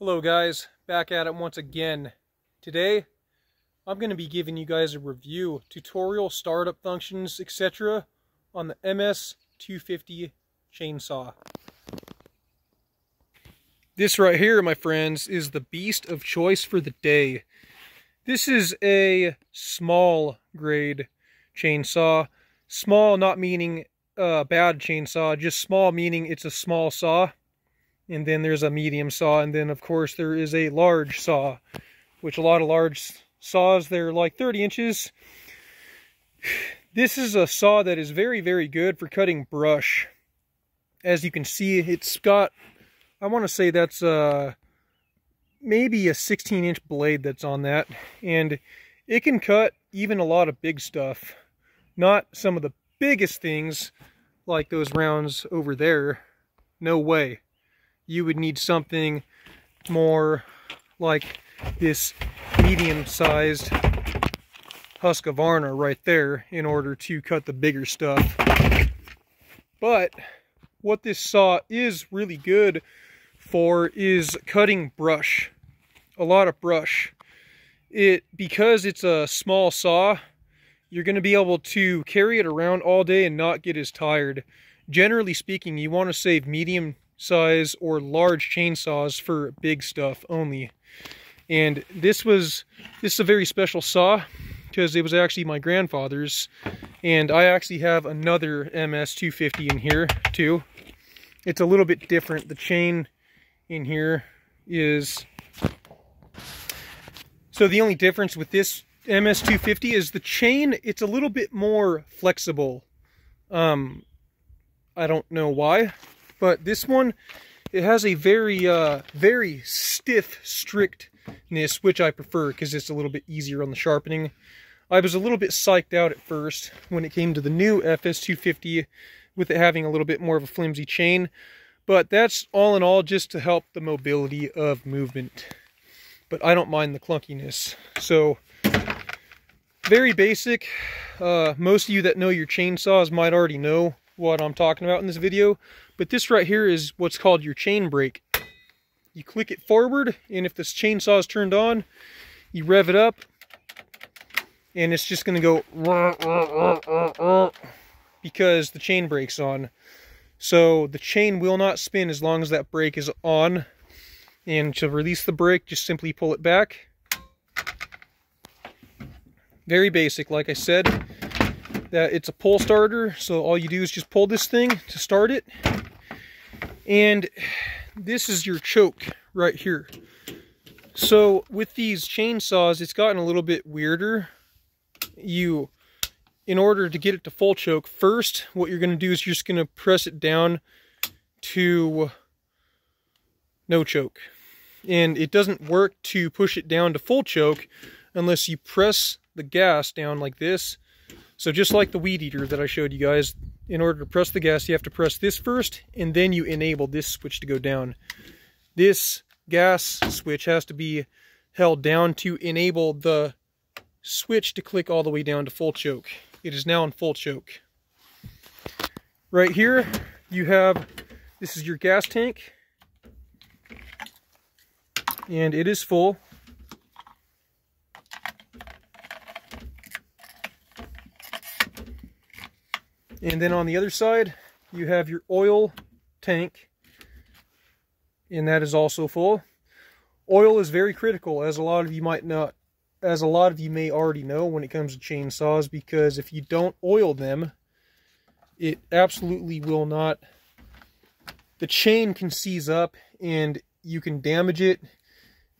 Hello guys, back at it once again. Today, I'm going to be giving you guys a review, tutorial, startup functions, etc. on the MS-250 chainsaw. This right here, my friends, is the beast of choice for the day. This is a small grade chainsaw. Small not meaning a bad chainsaw, just small meaning it's a small saw and then there's a medium saw and then of course there is a large saw which a lot of large saws they're like 30 inches. This is a saw that is very very good for cutting brush. As you can see it's got I want to say that's uh maybe a 16 inch blade that's on that and it can cut even a lot of big stuff. Not some of the biggest things like those rounds over there. No way you would need something more like this medium-sized Husqvarna right there in order to cut the bigger stuff. But what this saw is really good for is cutting brush, a lot of brush. It Because it's a small saw, you're going to be able to carry it around all day and not get as tired. Generally speaking, you want to save medium size or large chainsaws for big stuff only. And this was, this is a very special saw because it was actually my grandfather's. And I actually have another MS-250 in here too. It's a little bit different. The chain in here is... So the only difference with this MS-250 is the chain, it's a little bit more flexible. Um, I don't know why. But this one, it has a very, uh, very stiff strictness, which I prefer because it's a little bit easier on the sharpening. I was a little bit psyched out at first when it came to the new FS250 with it having a little bit more of a flimsy chain. But that's all in all just to help the mobility of movement. But I don't mind the clunkiness. So, very basic. Uh, most of you that know your chainsaws might already know what I'm talking about in this video. But this right here is what's called your chain brake. You click it forward, and if this chainsaw is turned on, you rev it up, and it's just going to go because the chain brake's on. So the chain will not spin as long as that brake is on. And to release the brake, just simply pull it back. Very basic, like I said that it's a pull starter. So all you do is just pull this thing to start it. And this is your choke right here. So with these chainsaws, it's gotten a little bit weirder. You, in order to get it to full choke, first what you're going to do is you're just going to press it down to no choke. And it doesn't work to push it down to full choke unless you press the gas down like this so just like the weed eater that I showed you guys, in order to press the gas, you have to press this first, and then you enable this switch to go down. This gas switch has to be held down to enable the switch to click all the way down to full choke. It is now in full choke. Right here, you have, this is your gas tank, and it is full. And then on the other side, you have your oil tank, and that is also full. Oil is very critical, as a lot of you might not, as a lot of you may already know when it comes to chainsaws, because if you don't oil them, it absolutely will not, the chain can seize up and you can damage it.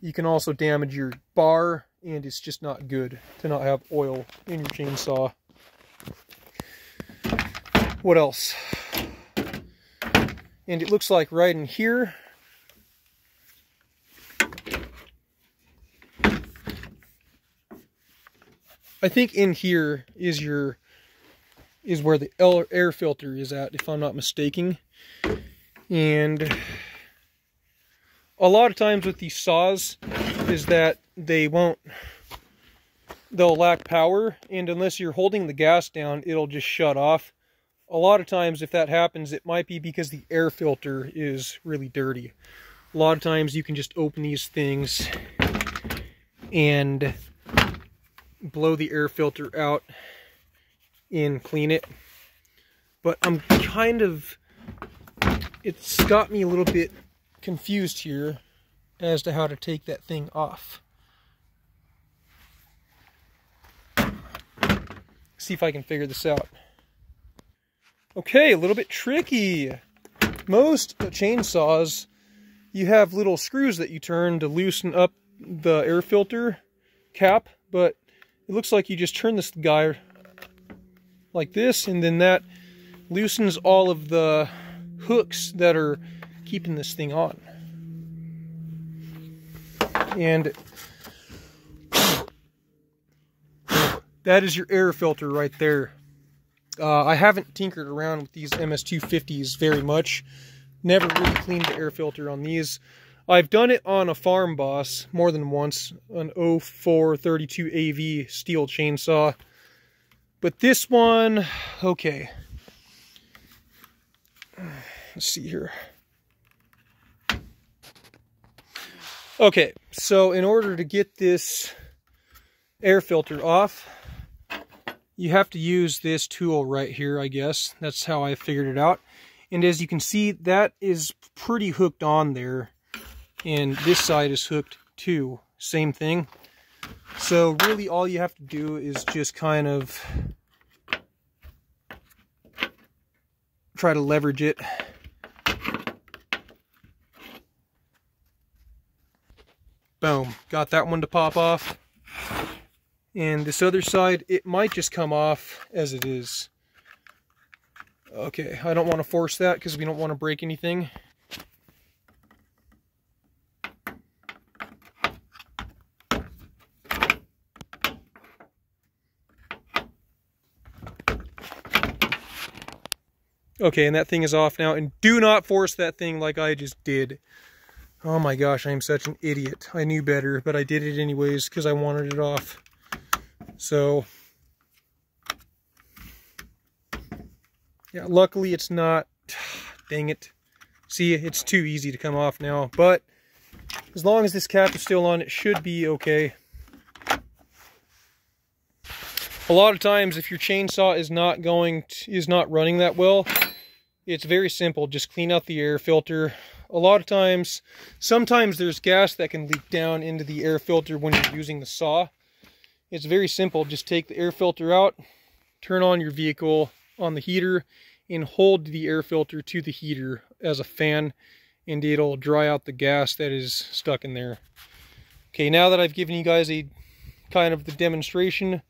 You can also damage your bar, and it's just not good to not have oil in your chainsaw. What else? And it looks like right in here, I think in here is your is where the air filter is at, if I'm not mistaken. And a lot of times with these saws is that they won't, they'll lack power. And unless you're holding the gas down, it'll just shut off a lot of times if that happens, it might be because the air filter is really dirty. A lot of times you can just open these things and blow the air filter out and clean it. But I'm kind of, it's got me a little bit confused here as to how to take that thing off. See if I can figure this out. Okay, a little bit tricky. Most chainsaws, you have little screws that you turn to loosen up the air filter cap, but it looks like you just turn this guy like this, and then that loosens all of the hooks that are keeping this thing on. And that is your air filter right there. Uh, I haven't tinkered around with these MS250s very much. Never really cleaned the air filter on these. I've done it on a Farm Boss more than once, an 0432 AV Stihl chainsaw. But this one, okay. Let's see here. Okay, so in order to get this air filter off, you have to use this tool right here, I guess. That's how I figured it out. And as you can see, that is pretty hooked on there. And this side is hooked too. Same thing. So really all you have to do is just kind of try to leverage it. Boom. Got that one to pop off. And this other side, it might just come off as it is. Okay, I don't want to force that because we don't want to break anything. Okay, and that thing is off now. And do not force that thing like I just did. Oh my gosh, I am such an idiot. I knew better, but I did it anyways because I wanted it off. So, yeah, luckily it's not, dang it. See, it's too easy to come off now, but as long as this cap is still on, it should be okay. A lot of times, if your chainsaw is not going, to, is not running that well, it's very simple. Just clean out the air filter. A lot of times, sometimes there's gas that can leak down into the air filter when you're using the saw. It's very simple. Just take the air filter out, turn on your vehicle on the heater, and hold the air filter to the heater as a fan, and it'll dry out the gas that is stuck in there. Okay, now that I've given you guys a kind of the demonstration,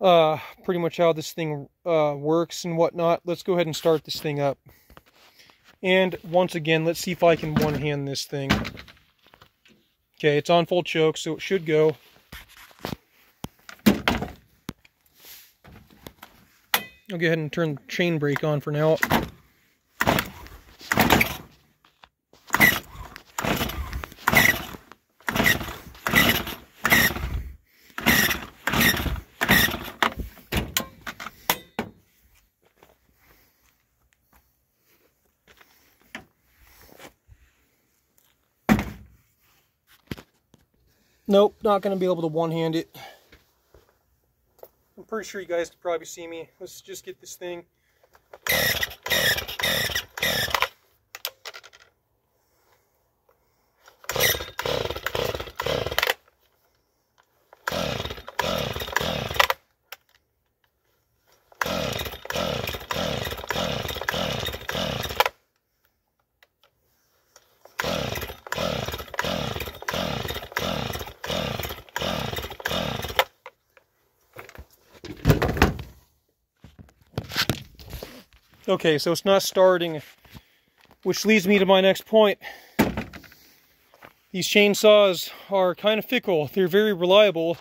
uh, pretty much how this thing uh, works and whatnot, let's go ahead and start this thing up. And once again, let's see if I can one-hand this thing. Okay, it's on full choke, so it should go. I'll go ahead and turn the chain brake on for now. Nope, not going to be able to one-hand it pretty sure you guys could probably see me. Let's just get this thing. Okay, so it's not starting, which leads me to my next point. These chainsaws are kind of fickle. They're very reliable,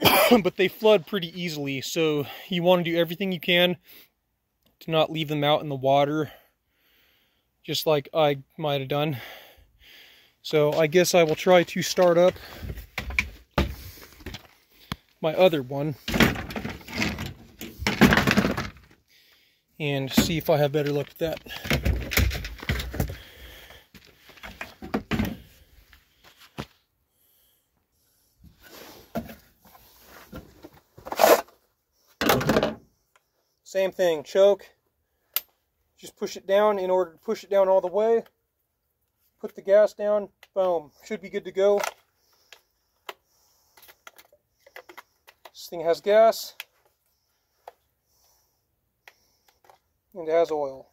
but they flood pretty easily. So you want to do everything you can to not leave them out in the water, just like I might have done. So I guess I will try to start up my other one. and see if I have better luck with that. Same thing, choke. Just push it down in order to push it down all the way. Put the gas down, boom, should be good to go. This thing has gas. And it has oil.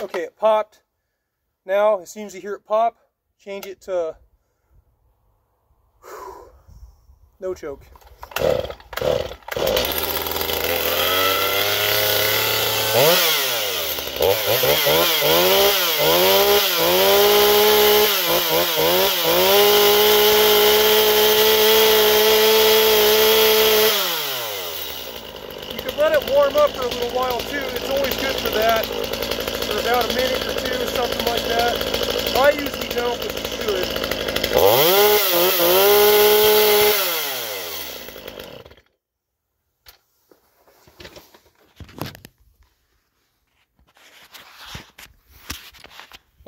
Okay, it popped. Now, as soon as you hear it pop, change it to whew, no choke. You can let it warm up for a little while too. It's always good for that. For about a minute or two, something like that. I usually don't, but you should.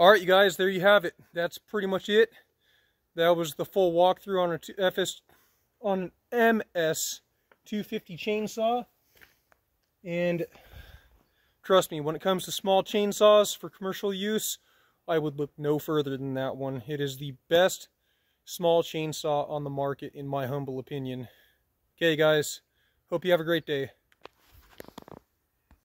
All right, you guys, there you have it. That's pretty much it. That was the full walkthrough on a FS on an MS 250 chainsaw. And trust me, when it comes to small chainsaws for commercial use, I would look no further than that one. It is the best small chainsaw on the market, in my humble opinion. Okay, guys, hope you have a great day.